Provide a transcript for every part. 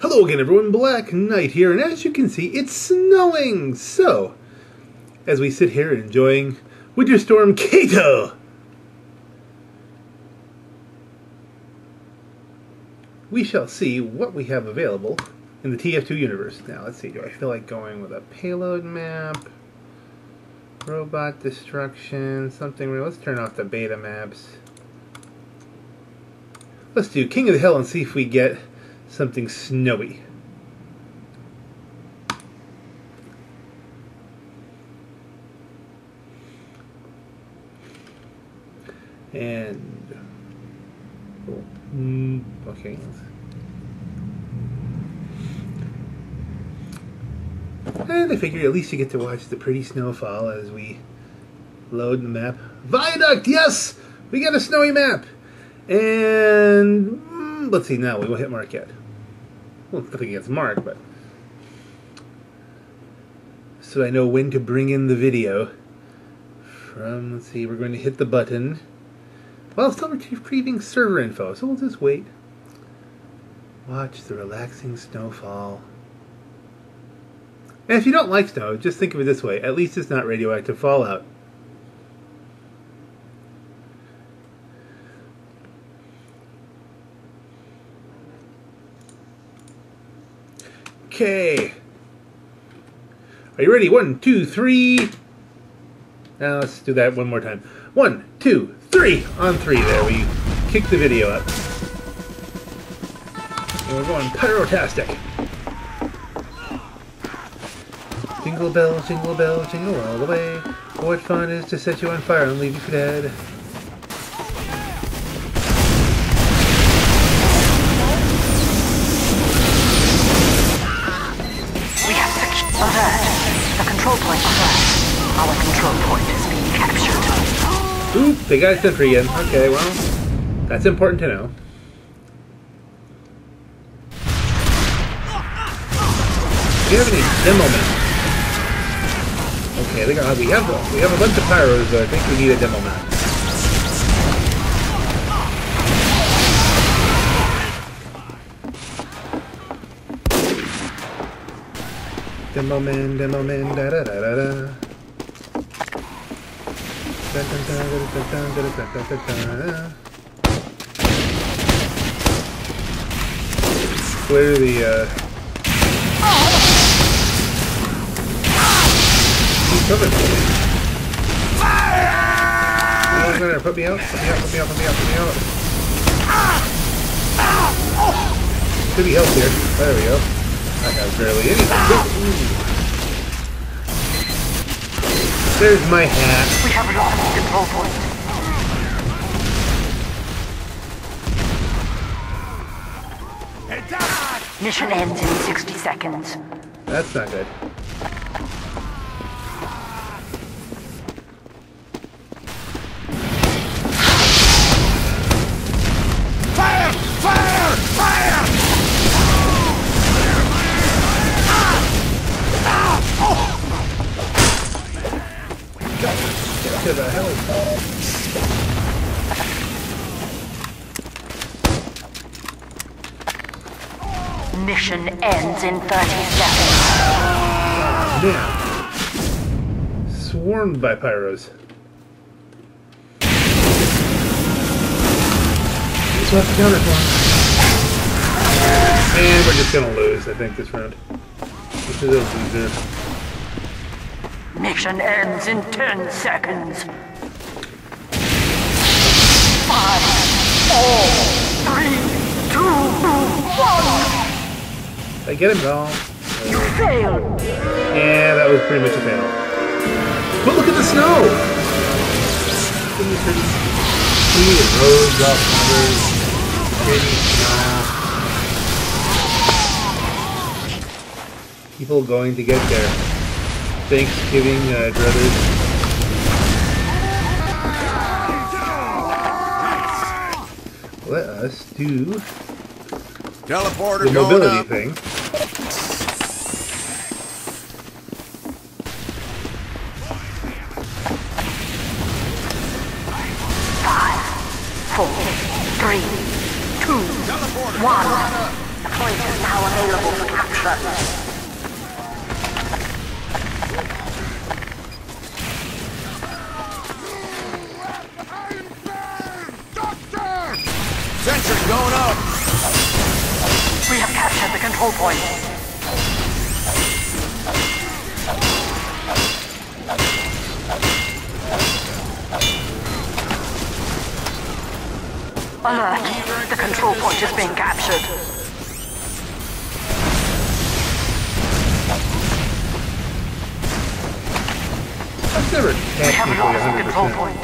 Hello again, everyone. Black Knight here, and as you can see, it's snowing. So, as we sit here enjoying Winter Storm Cato, we shall see what we have available in the TF2 universe. Now, let's see. Do I feel like going with a payload map? Robot destruction, something. Real. Let's turn off the beta maps. Let's do King of the Hill and see if we get something snowy. And oh, okay. Eh, and I figure at least you get to watch the pretty snowfall as we load the map. Viaduct, yes! We got a snowy map! And let's see now, we won't hit mark yet. Well, nothing against Mark, but. So I know when to bring in the video. From, let's see, we're going to hit the button. Well, still retrieving server info, so we'll just wait. Watch the relaxing snowfall. And if you don't like snow, just think of it this way at least it's not radioactive fallout. Okay. Are you ready? One, two, three. Now let's do that one more time. One, two, three. On three there. We kick the video up. And we're going pyrotastic. Jingle bells, jingle bells, jingle all the way. What fun is to set you on fire and leave you for dead. Captured. Oop, they got a sentry in. Okay, well, that's important to know. Do you have any demo man? Okay, we have we have a bunch of pyros, but I think we need a demo man. Demo man, demo man, da da da da da. The uh Keep coming for me. No, no, put me out, put me out, put me out, put me out, put me out. Could be health here. There we go. I have barely anything. Ooh. There's my hat. We have lost control point. Mission ends in 60 seconds. That's not good. Mission ends in 30 seconds. Now, swarmed by pyros. Just left the counter for And we're just gonna lose, I think, this round. This is a loser. Mission ends in 10 seconds. Five, four, three, I get him wrong. You failed. Yeah, that was pretty much a fail. But look at the snow! Isn't it pretty? See it roads off numbers, pretty snow. People going to get there. Thanksgiving uh, druthers. Let us do Teleporter the mobility up. thing. For. Sentry going up. We have captured the control point. Alert! The control point is being captured. Never We have lost the control 100%. point.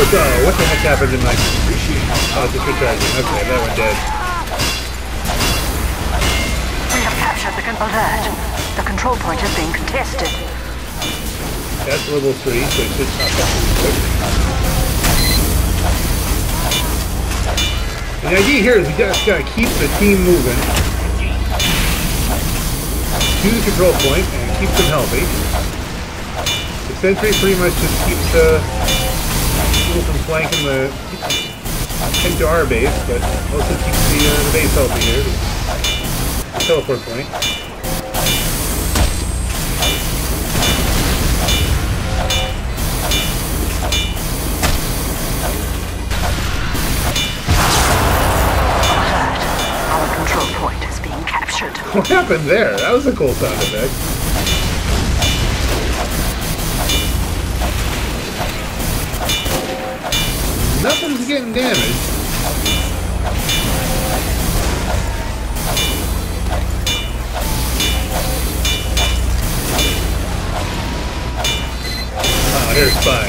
Oh, what the heck happened in my... Oh, it's just recharging. Okay, that one dead. We have captured the alert. The control point is being contested. That's level 3, so it should pop up really quick. And the idea here is we just gotta keep the team moving to the control point and keep them healthy. The sentry pretty much just keeps uh, people from flanking the into our base, but also keeps the, uh, the base healthy here. Teleport point. Our control point is being captured. What happened there? That was a cool sound effect. Nothing's getting damaged. Oh, there's Spy.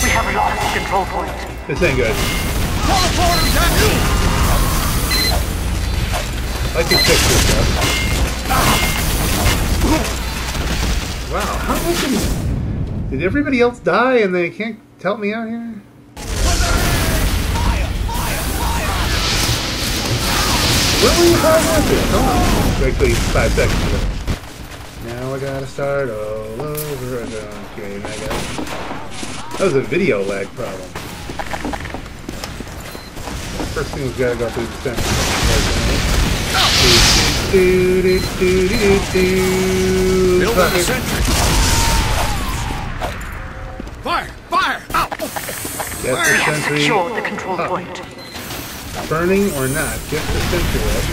We have lost the control point. This ain't good. Teleport him down. I can fix this stuff. Wow, how is... Did everybody else die and they can't help me out here? Where were you five minutes ago? On. Actually, five seconds ago. Now I gotta start all over again. Okay, I got That was a video lag problem. First thing we've gotta go through the center. Do, do, do, do, do, Building the Fire. sentry. Fire! Fire! Ow! Get We the have sentry secured the control up. point. burning or not. Get the sentry up.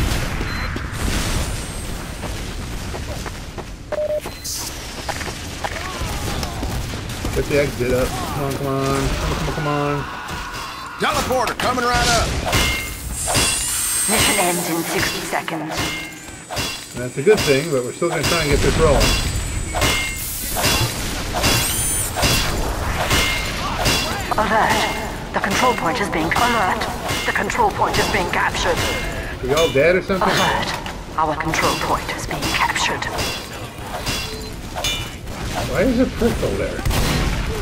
Get the exit up. Come on, come on. Come on, come on, come on. Teleporter coming right up. Mission ends in 60 seconds. That's a good thing, but we're still going to try and get this rolling. Alert. The control point is being alert. The control point is being captured. Are we all dead or something? Alert. Our control point is being captured. Why is there pretzel there?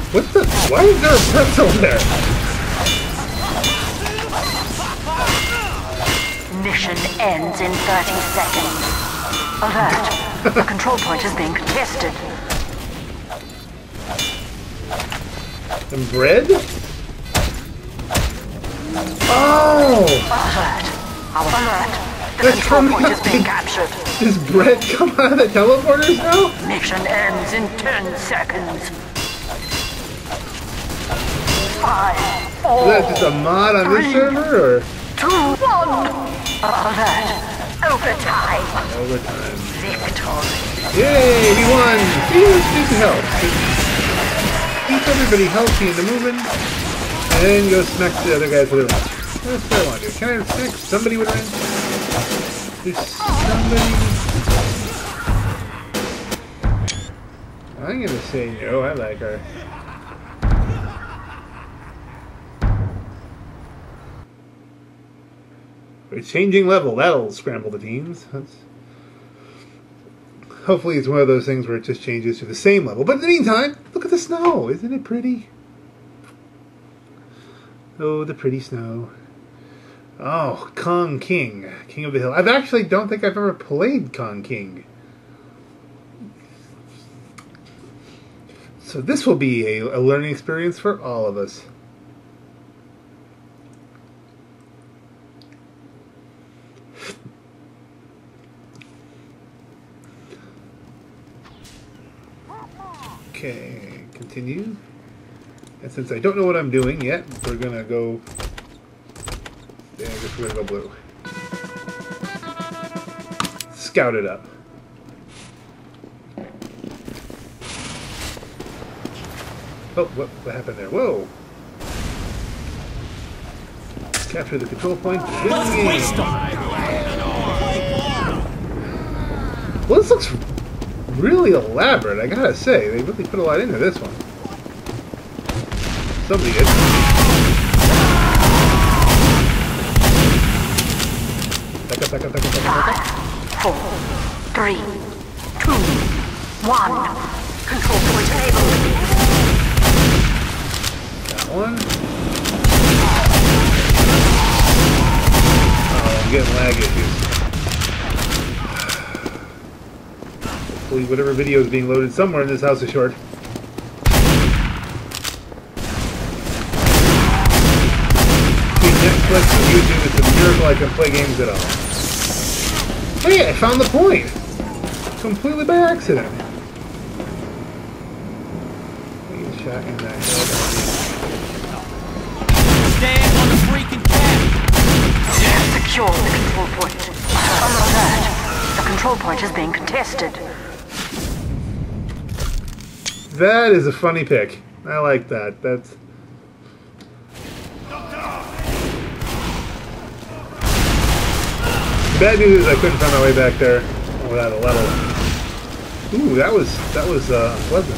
What the? Why is there a pretzel there? Ends in 30 seconds. Alert. The control point is being contested. Some bread? Oh! Alert. Our alert. The That's control point is being captured. Does bread come out of the teleporters now? Mission ends in 10 seconds. Five, Is that just a mod on this server or two, Alert. Overtime. overtime? Victory. Yay, we won! See, just helps. Keep everybody healthy and moving, and then go smack the other guys with a wrench. That's what I want to do. Can I smack somebody with a? There's somebody... I'm gonna say no, I like her. We're changing level, that'll scramble the teams. That's... Hopefully it's one of those things where it just changes to the same level. But in the meantime, look at the snow. Isn't it pretty? Oh, the pretty snow. Oh, Kong King. King of the Hill. I actually don't think I've ever played Kong King. So this will be a, a learning experience for all of us. Okay, continue. And since I don't know what I'm doing yet, we're gonna go. Yeah, I guess we're gonna go blue. Scout it up. Oh, what, what happened there? Whoa! Capture the control point. to win the game. Well, this looks really elaborate, I gotta say. They really put a lot into this one. Somebody did. Back up, back up, back up, back up, back up. Four, three, two, one. Control point enabled. That one. Oh, I'm getting lag issues. Hopefully whatever video is being loaded somewhere in this house is short. Between Netflix and YouTube, it's a miracle I can play games at all. Oh hey, I found the point! Completely by accident. Being shot in the head. Stand on the freaking cat! Secure the control point. Alert. The control point is being contested. That is a funny pick. I like that. That's. Bad news is I couldn't find my way back there without a level. Ooh, that was that was uh, unpleasant.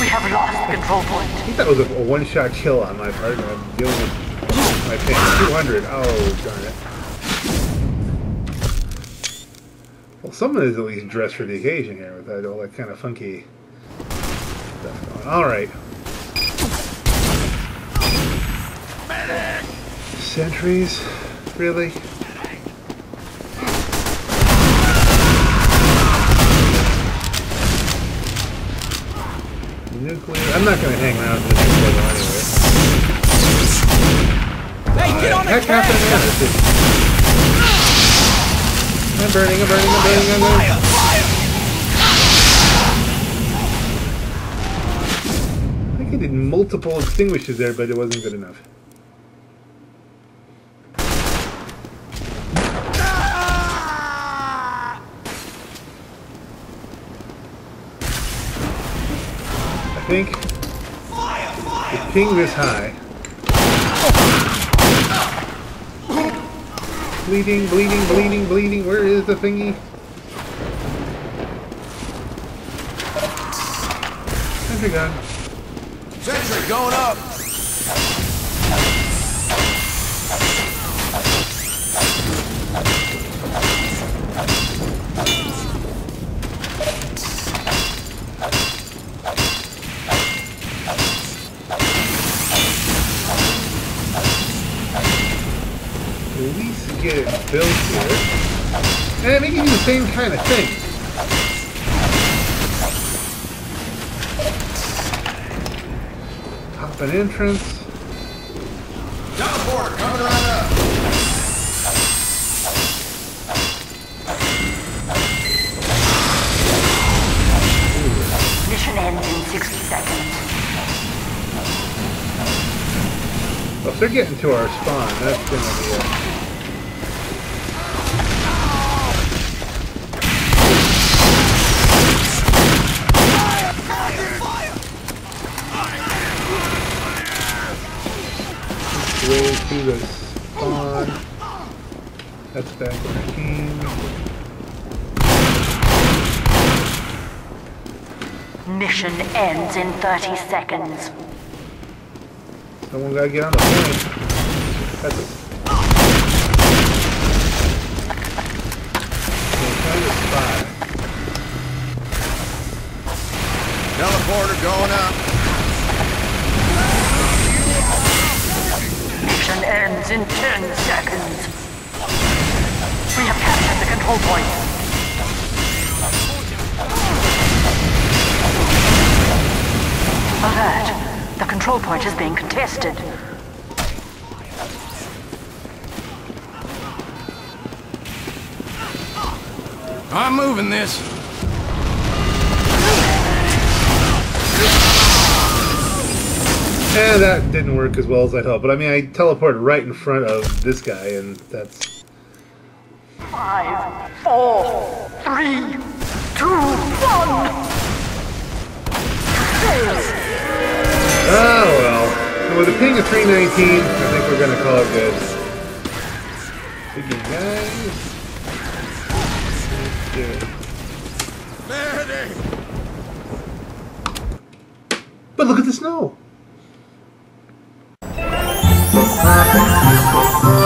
We have lost control point. I think that was a, a one-shot kill on my part. I'm dealing with my pain. 200. Oh, darn it. Well, someone is at least dressed for the occasion here with that all that kind of funky stuff going. All right. Sentries, really? Nuclear. I'm not going to hang around for the next level anyway. Hey, get on the Heck I'm burning, I'm burning, I'm burning, I'm burning. I think I did multiple extinguishes there, but it wasn't good enough. I think the ping this high. Bleeding, bleeding, bleeding, bleeding. Where is the thingy? Sentry gun. Sentry going up. Get it built here. And make it do the same kind of thing. Top an entrance. Teleporter coming right up. Mission ends in 60 seconds. Well, if they're getting to our spawn, that's gonna be a... Way to the spawn. That's back in the team. Mission ends in 30 seconds. Someone gotta get on the plane. That's a... Okay, find a spot. Teleporter going up. Ends in 10 seconds. We have captured the control point. Alert. The control point is being contested. I'm moving this. And that didn't work as well as I'd hoped. But I mean, I teleported right in front of this guy, and that's... Five, four, three, two, one. Oh, well. And with a ping of 319, I think we're to call it good. Guys. Let's do it. But look at the snow. Oh.